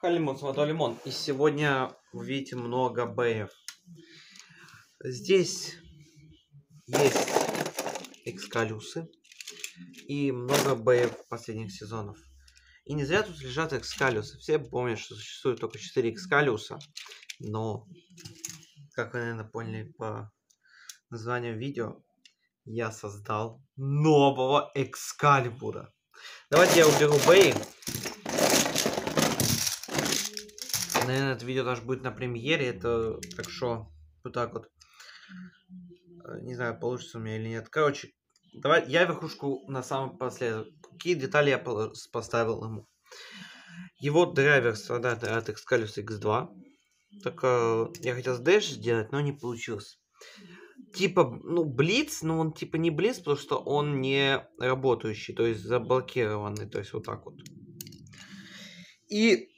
Халимон с водой лимон. И сегодня видите много бэев. Здесь есть экскалюсы и много бэев последних сезонов. И не зря тут лежат экскалюсы. Все помнят, что существует только 4 экскалюса. Но, как вы, наверное, поняли по названию видео, я создал нового экскалибура. Давайте я уберу бэй наверное, это видео даже будет на премьере. Это так что вот так вот. Э, не знаю, получится у меня или нет. Короче, давай я верхушку на самом последнем. Какие детали я поставил ему? Его драйвер страдает от Excalibur X2. Так я хотел с Dash сделать, но не получилось. Типа, ну, Блиц, но он типа не Блиц, потому что он не работающий, то есть заблокированный, то есть вот так вот. И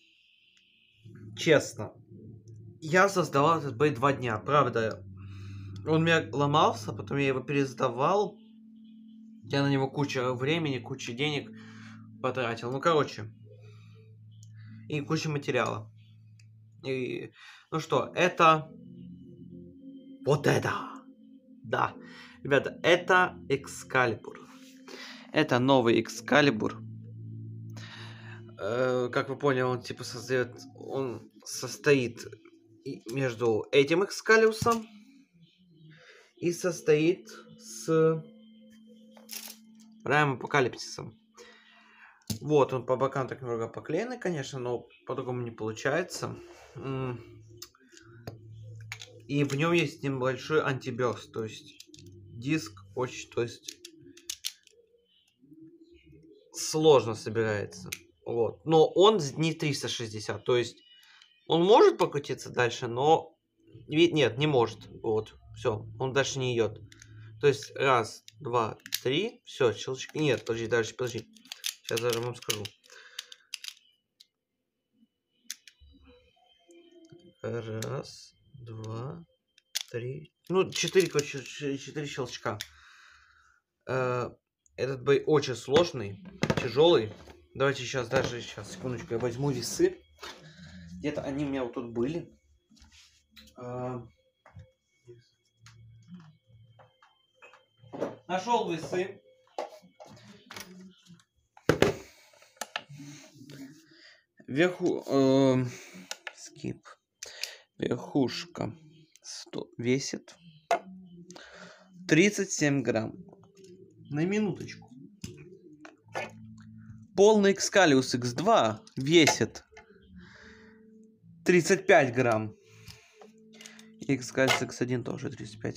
честно, я создавал этот бей два дня, правда. Он у меня ломался, потом я его пересдавал. Я на него куча времени, куча денег потратил. Ну, короче. И куча материала. И, ну что, это... Вот это! Да. Ребята, это Экскалибур. Это новый Экскалибур. Э, как вы поняли, он типа создает... Он состоит между этим экскалиусом и состоит с Райм Апокалипсисом. Вот, он по бокам так немного поклеенный, конечно, но по-другому не получается. И в нем есть небольшой антиберст, то есть диск очень, то есть сложно собирается. Вот. Но он не 360, то есть он может покрутиться дальше, но... Нет, не может. Вот. Все, он дальше не идет. То есть, раз, два, три. Все, щелчки. Нет, подожди, дальше, подожди. Сейчас даже вам скажу. Раз, два, три. Ну, четыре, короче, четыре щелчка. Э, этот бой очень сложный, тяжелый. Давайте сейчас даже, сейчас, секундочку, я возьму весы. Где-то они у меня вот тут были. А, Нашел весы. Верху... Э, скип. Верхушка 100, весит 37 грамм. На минуточку. Полный Excalius X2 весит 35 грамм. X кальций X1 тоже 35.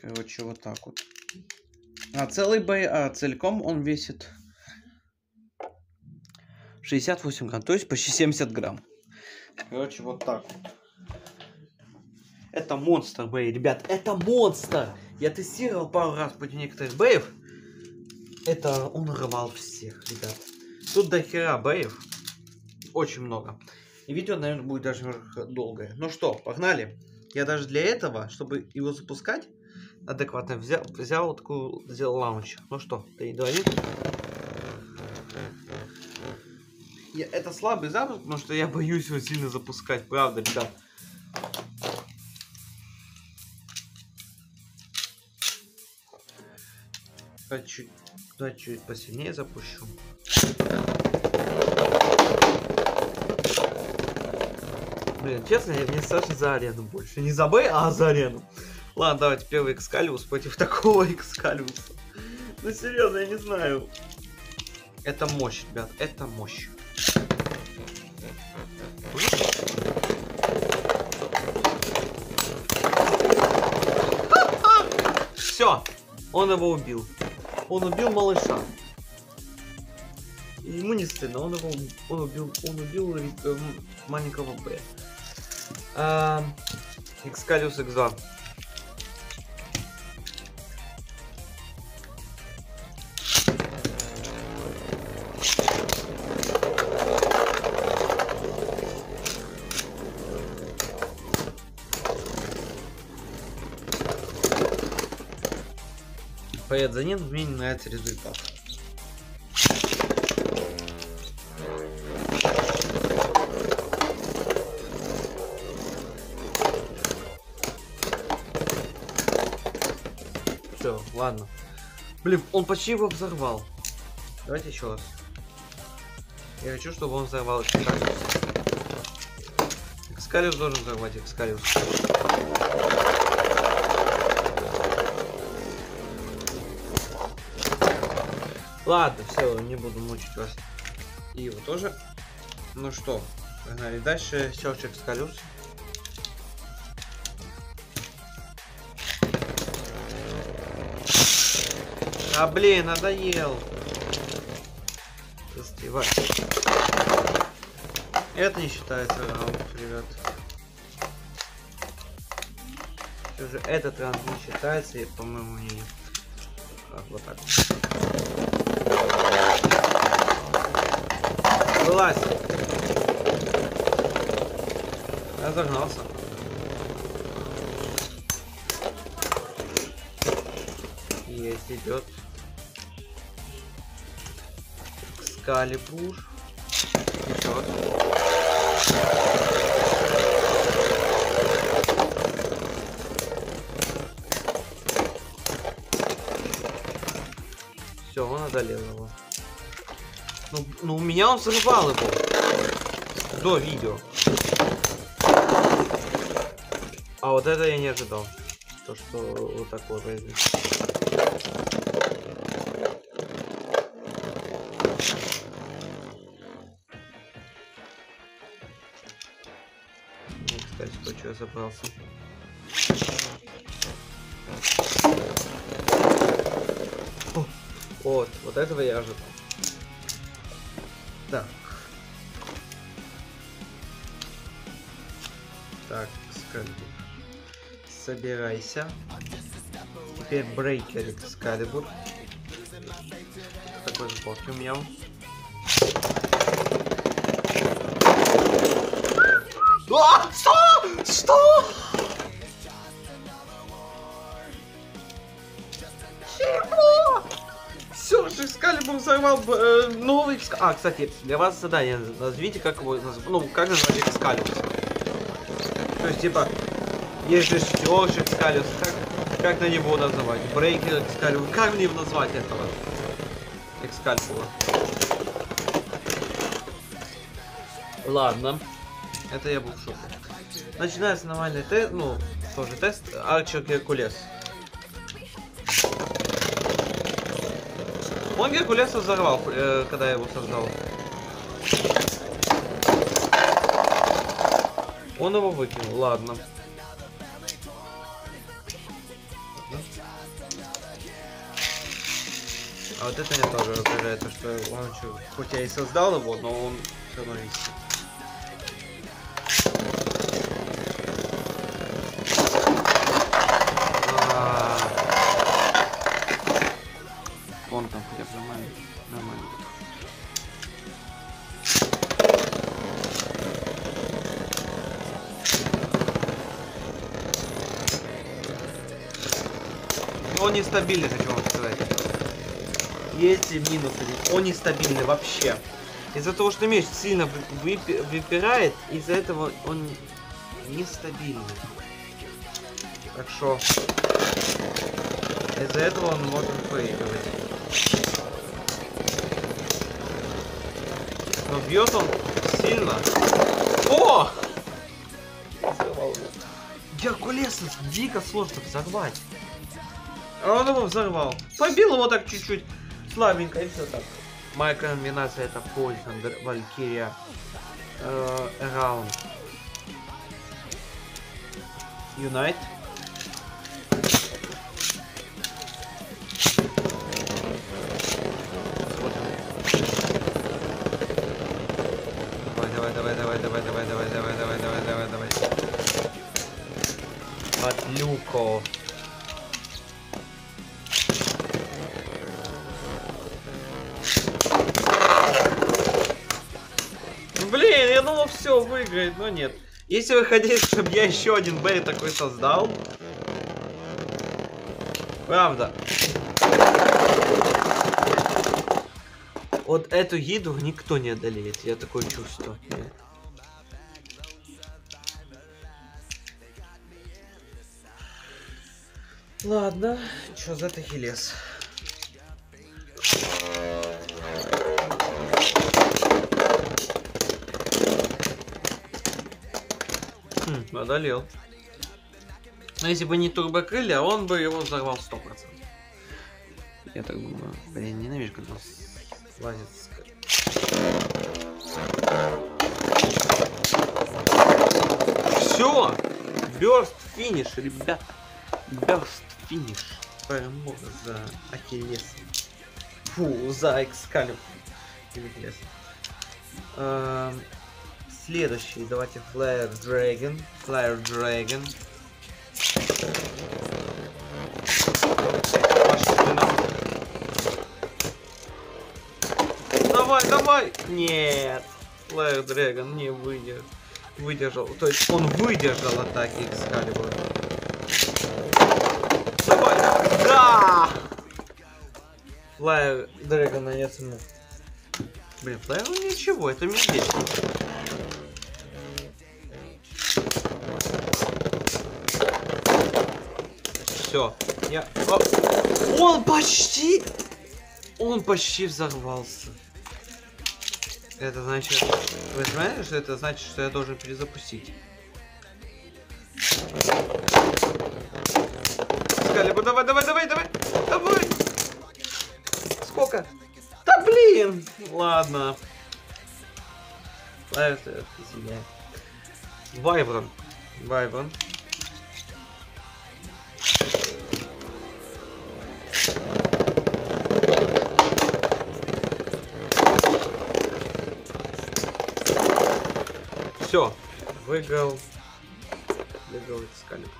Короче, вот так вот. А целый бой, а целиком он весит 68 грамм, то есть почти 70 грамм. Короче, вот так вот. Это монстр бэй, ребят, это монстр! Я тестировал пару раз против некоторых бэев. Это он рвал всех, ребят. Тут до хера бэев очень много. И видео, наверное, будет даже долгое. Ну что, погнали. Я даже для этого, чтобы его запускать адекватно, взял, взял вот такую, сделал лаунч. Ну что, ты говори. Я, это слабый запуск, потому что я боюсь его сильно запускать, правда, ребят. Чуть, чуть посильнее запущу. Блин, честно, мне страшно за арену больше. Не за Б, а за арену. Ладно, давайте первый Экскалиус против такого Экскалиуса. Ну серьезно, я не знаю. Это мощь, ребят, это мощь. Все, он его убил. Он убил малыша. Ему не стыдно, он его он убил, он убил э, маленького Б. Excalius X2. Поэт за ним, мне не нравится результат. Ладно. Блин, он почти его взорвал. Давайте еще раз. Я хочу, чтобы он взорвал Экскалиус. Экскалиус должен взорвать Экскалиус. Ладно, все, не буду мучить вас. И его тоже. Ну что, погнали дальше. Search Excalibur. А блин, надоел. Застревай. Это не считается раунд, ребят. Все же этот раунд не считается, и, по-моему, не... Так, вот так. Вылазь. Я. Есть, идет. Скалибур. Идет. Все, он одолел его. Ну, ну, у меня он взрывал его. До видео. А вот это я не ожидал. То, что вот такое произойдет. Кое-что я забрался. Вот, вот этого я ожидал. Так. Так, Скальбур. Собирайся. Теперь брейкер Экскалибур. Такой сборки у меня. А! Что? Чего? Все же Экскалибур взорвал э, новый А, кстати, для вас задание. Назовите, как его назв... Ну, как назвать Экскалибур. То есть, типа, есть же Сёрш Экскалибур. Как, как на него называть? Брейкер Экскалибур. Как мне назвать этого? Экскалибура. Ладно. Это я был в шоке. Начинается нормальный тест, ну, тоже тест. Арчер Геркулес. Он Геркулеса взорвал, э, когда я его создал. Он его выкинул, ладно. А вот это меня тоже раздражает, то, что он хоть я и создал его, но он все равно висит. Нормально. Нормально. Он нестабильный, хочу вам сказать. Есть минусы. Он нестабильный вообще. Из-за того, что меч сильно вы- выпи- выпирает, из-за этого он нестабильный. Так что из-за этого он может проигрывать. Но бьет он сильно. О! Геркулеса дико сложно взорвать. А он его взорвал. Побил его так чуть-чуть. Слабенько и все так. Моя комбинация это Poison, Др- Валькирия, э, Раунд. Юнайт. давай, давай, давай, давай, давай, давай, давай, давай. Подлюко. Блин, я думал все выиграет, но нет. Если вы хотите, чтобы я еще один Берри такой создал. Правда. Вот эту еду никто не одолеет, я такое чувствую. Ладно, что за Ахиллес? Хм, одолел. Но если бы не турбокрылья, он бы его взорвал 100%. Я так думаю. Блин, ненавижу, когда он лазит с... Все! Бёрст финиш, ребята. Бёрст финиш. Перемога за Ахиллесом. Фу, за Экскалиб. Ахиллес. Эм, Следующий, давайте Flare Dragon. Flare Dragon. Давай, давай! Нет! Flare Dragon не выдержал. Выдержал. То есть он выдержал атаки Экскалибура. Давай! Да! Flare Dragon нанес ему. Блин, ну ничего, это медведь. Все. Я... О! Он почти... Он почти взорвался. Это значит... Вы понимаете, что это значит, что я должен перезапустить? Скалибу, давай, давай, давай, давай! Давай! Сколько? Да блин! Ладно. Извиняюсь. Вайброн. Вайброн. Все, выиграл. Выиграл Экскалибур.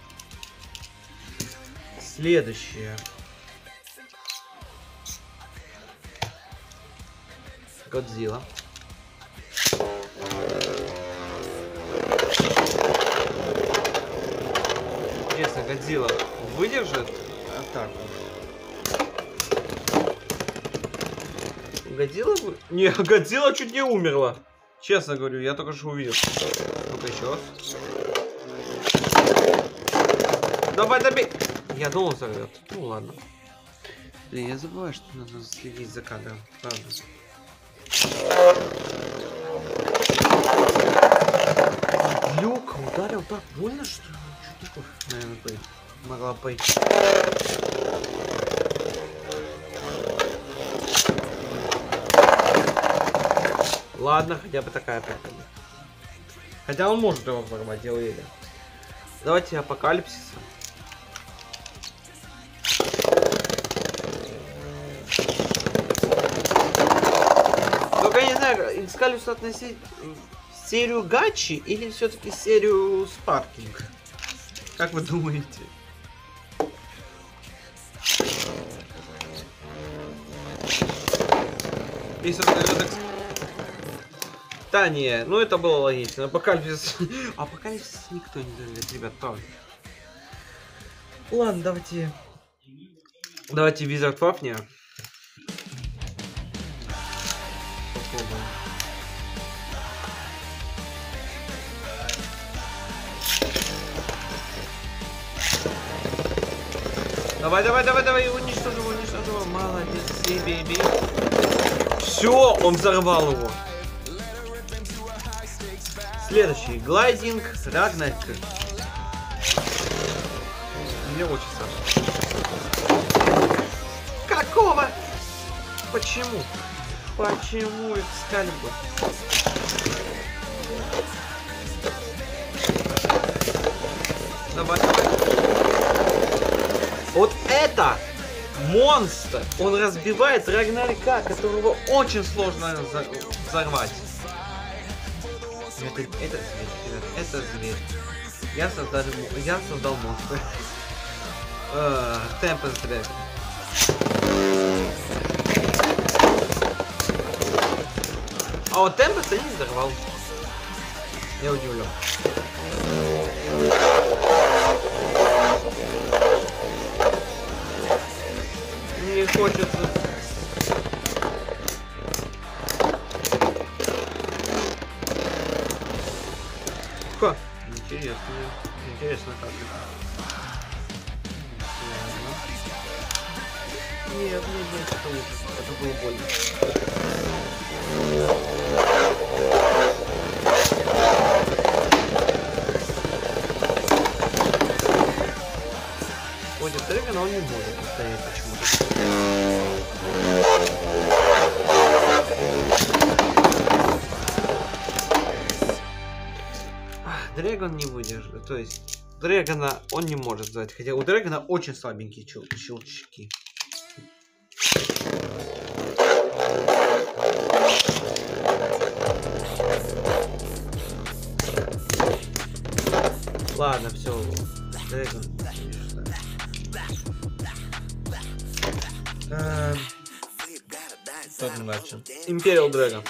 Следующее. Годзилла. Интересно, Годзилла выдержит атаку? Годзилла? Не, Годзилла чуть не умерла. Честно говорю, я только что увидел. Ну-ка еще раз. Давай добей! Я думал взорвет. Ну ладно. Блин, я забываю, что надо следить за кадром. Правда. Люк ударил так больно, что не кровь, наверное, пой- могла пойти. Ладно, хотя бы такая прикольная. Хотя он может его взорвать, я уверен. Давайте апокалипсиса. Знаю, Экскалиус относить в серию Гачи или все-таки серию Спаркинг? Как вы думаете? Да не, ну это было логично. Апокалипсис... Апокалипсис никто не заведет, ребят, правда. Ладно, давайте... Давайте Wizard Fafnia. Давай, давай, давай, давай, уничтожи его, уничтожи его. Молодец, бейби. Все, он взорвал его. Следующий. Глайдинг Рагнарк. Мне очень страшно. Какого? Почему? Почему Экскалибур? Давай. Вот это монстр! Он разбивает Рагнарика, которого очень сложно взорвать. Это, это зверь, ребят, это зверь. Я создал, я создал монстра. Темпест Дрэгон. А вот Темпест я не взорвал. Я удивлен. хочется. Ка. Интересно. Интересно как это. Нет, нет, нет, это было больно. Дрэгон не выдержит. То есть Дрэгона он не может сдать. Хотя у Дрэгона очень слабенькие чел- щелчки. Ладно, все. Дрэгон. Эм, там дальше? Империал Дрэгон.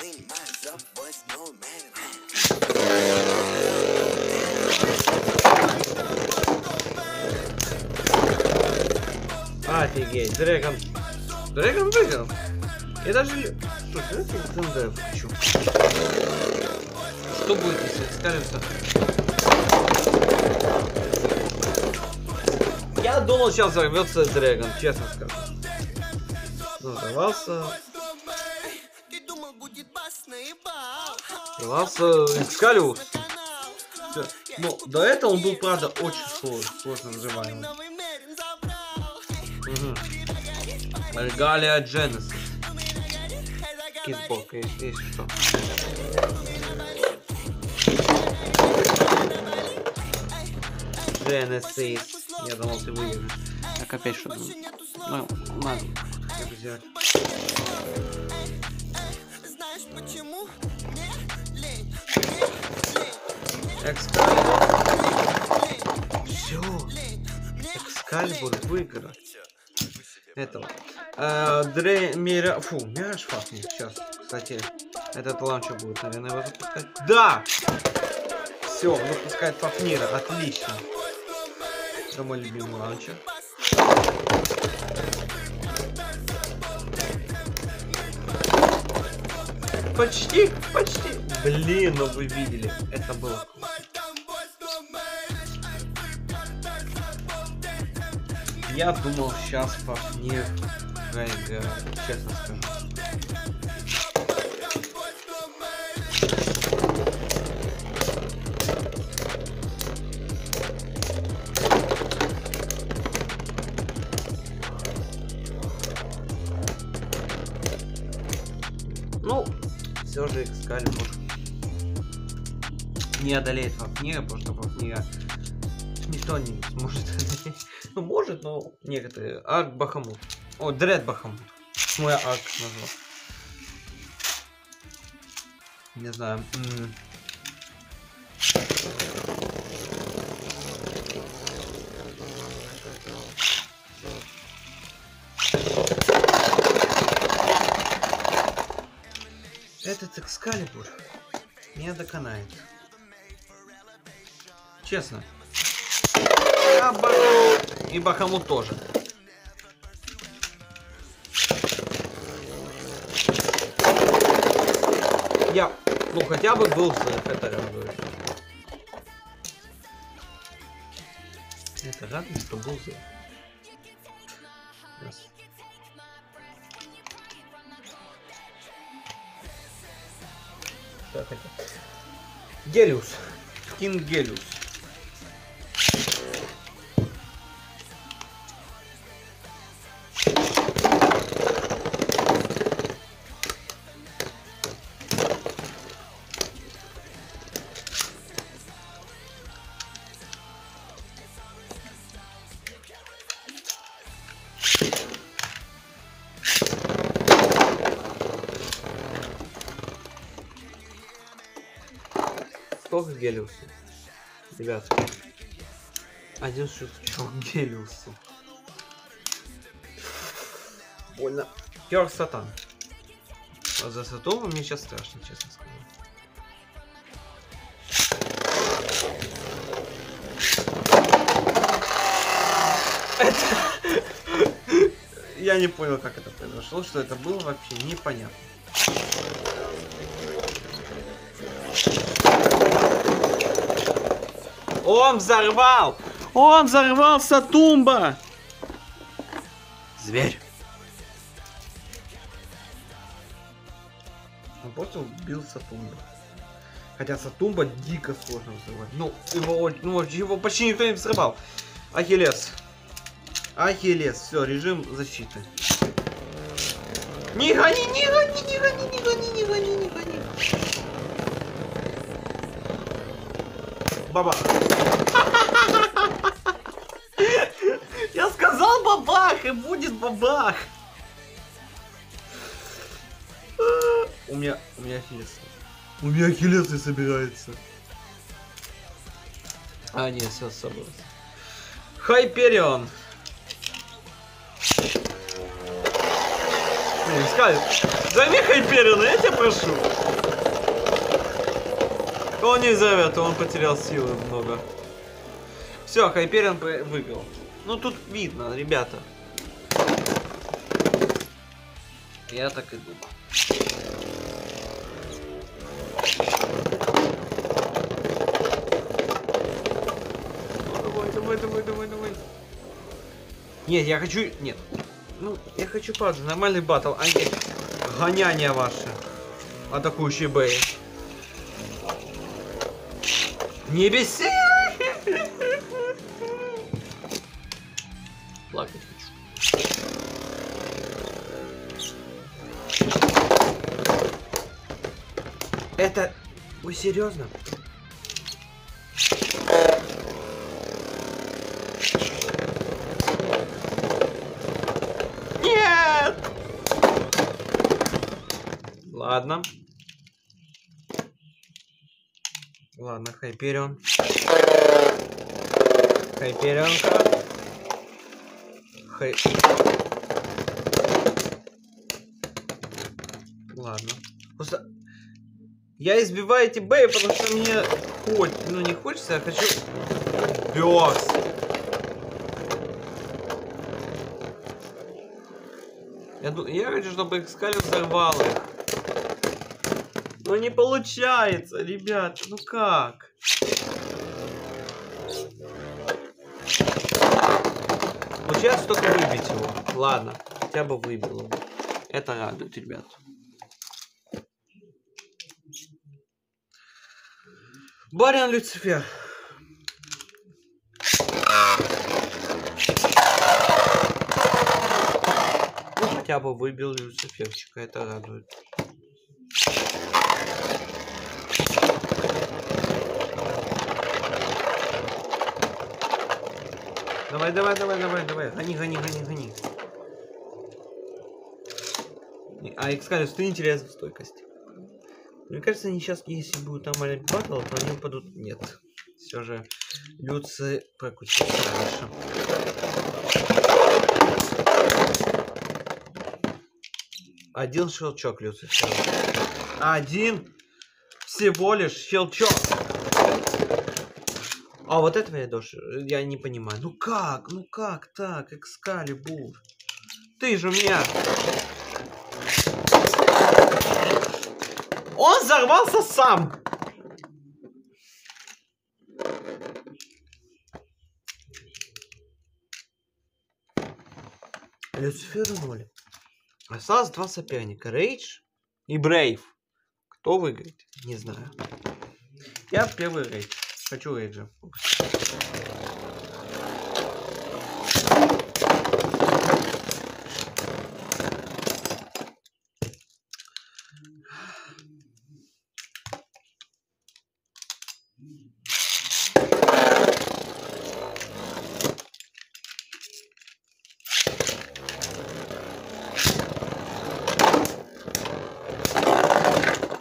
Офигеть, Дрэгон. Дрэгон выиграл. Я даже... Слушай, в ДНД хочу. Что будет, если скажемся? Я думал, сейчас взорвется Дрэгон, честно скажу. Ну, взорвался. Взорвался Экскалиус. Ну, до этого он был, правда, очень сложно, сложно взрываемый. Регалия Дженесис. Китбок, если что. Genesis. Я думал, ты выиграешь. Так, опять что-то. Ну, хотя бы взять. Экскалибур. Все. Экскалибур выиграл. Этого. Э, Дре... Мира... Фу, Мираж факнул сейчас. Кстати, этот лаунчер будет, наверное, его запускать. Да! Все, выпускает Фafнира. Отлично. Это мой любимый лаунчер. Почти, почти. Блин, ну вы видели. Это было. Я думал, сейчас Фафнир проиграет, честно скажу. Ну, все же Экскалибур не одолеет Фафнира, потому что Фафнира никто не сможет одолеть. Ну, может, но некоторые. Арк Бахамут. О, Дред Бахамут. Почему я Арк назвал? Не знаю. м. Этот Экскалибур не доконает. Честно. А Бахамут... И Бахамут тоже. Я, ну хотя бы был взрыв, это радует. Это радует, что был это. Гелиус. Кинг Гелиус. Сколько Гелиусу? Ребят. Один щелчок Гелиусу. Больно. Керк Сатан. А за Сатова мне сейчас страшно, честно скажу. Это... Я не понял, как это произошло, что это было вообще непонятно. Он взорвал! Он взорвался, Тумба! Зверь. Он просто убил Сатумба. Хотя Сатумба дико сложно взрывать. Ну, его, ну, его почти никто не взрывал. Ахиллес. Ахиллес. Все, режим защиты. Не гони, не гони, не гони, не гони, не гони, не гони. Баба. Бабах, и будет бабах. У меня, у меня ахиллес. У меня ахиллес не собирается. А, нет, все собралось. Хайперион. Скай, займи Хайпериона, я тебя прошу. Он не зовет, он потерял силы много. Все, Хайперион выиграл. Ну тут видно, ребята. Я так и думал. Давай, давай, давай, давай, давай. Нет, я хочу... Нет. Ну, я хочу, правда, нормальный батл, а не гоняние ваше. Атакующий Бэй. Не беси! Серьезно? Нет! Ладно. Ладно, Хайперион. Хайперионка. Хай... Ладно. Просто я избиваю эти бэи, потому что мне хоть, ну не хочется, я хочу бёс. Я, я хочу, чтобы Экскалиб взорвал их. Но не получается, ребят, ну как? Получается только выбить его. Ладно, хотя бы выбил его. Это радует, ребят. Барин Люцифер. Ну, хотя бы выбил Люциферчика, это радует. Давай, давай, давай, давай, давай. Гони, гони, гони, гони. А Экскалиус, ты не теряй стойкость. Мне кажется, они сейчас, если будут нормальный батл, то они упадут. Нет. Все же Люци прокрутился раньше. Один щелчок, Люцифер. Один всего лишь щелчок. А вот этого я тоже, я не понимаю. Ну как, ну как так, Экскалибур? Ты же у меня... Он взорвался сам! Люцифер ноль. Осталось два соперника. Рейдж и Брейв. Кто выиграет? Не знаю. Я первый рейдж. Хочу рейджа.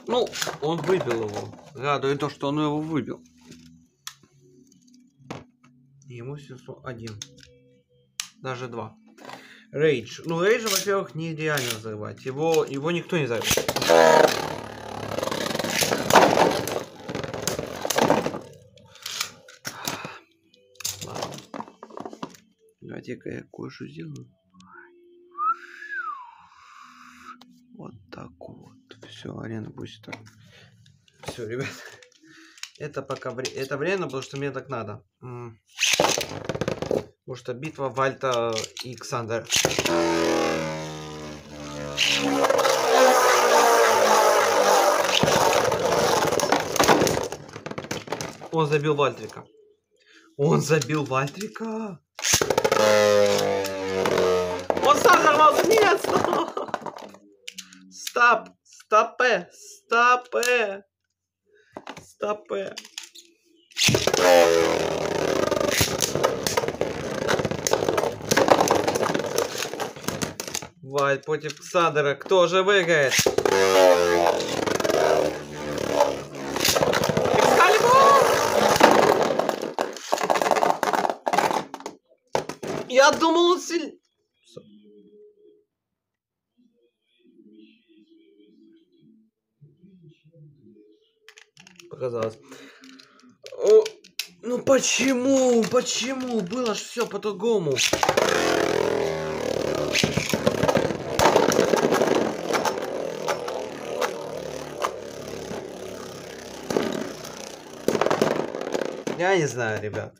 Ну, он выбил его. Радует то, что он его выбил. Ему 701. Даже два. Рейдж. Ну, Рейджа, во-первых, нереально взорвать. Его, его никто не взорвет. Давайте-ка я кое-что сделаю. Вот так вот. Все, арена будет так. Все, ребят. Это пока вре... это время, потому что мне так надо. Потому что битва Вальта и Ксандер. Он забил Вальтрика. Он забил Вальтрика. Он сам взорвался. Нет. Стоп. Стопе. Э, Стопе. Э. Стопе. Валь против Ксандера. Кто же выиграет? Я думал, он сильнее. Показалось. О, ну почему? Почему? Было ж все по-другому. Я не знаю, ребят.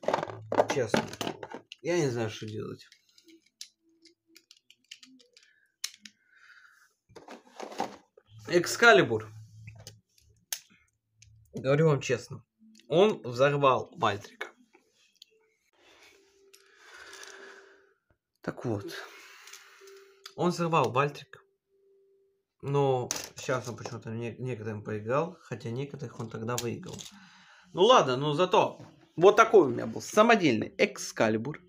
Честно. Я не знаю, что делать. Экскалибур. Говорю вам честно. Он взорвал Мальтрика. Так вот. Он взорвал Бальтрик. Но сейчас он почему-то не, некоторым проиграл. Хотя некоторых он тогда выиграл. Ну ладно, но зато вот такой у меня был самодельный экскалибур.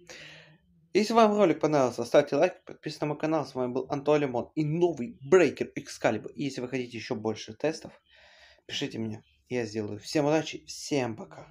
Если вам ролик понравился, ставьте лайк, подписывайтесь на мой канал. С вами был Антон Лимон и новый брейкер экскалибур. Если вы хотите еще больше тестов, пишите мне, я сделаю. Всем удачи, всем пока.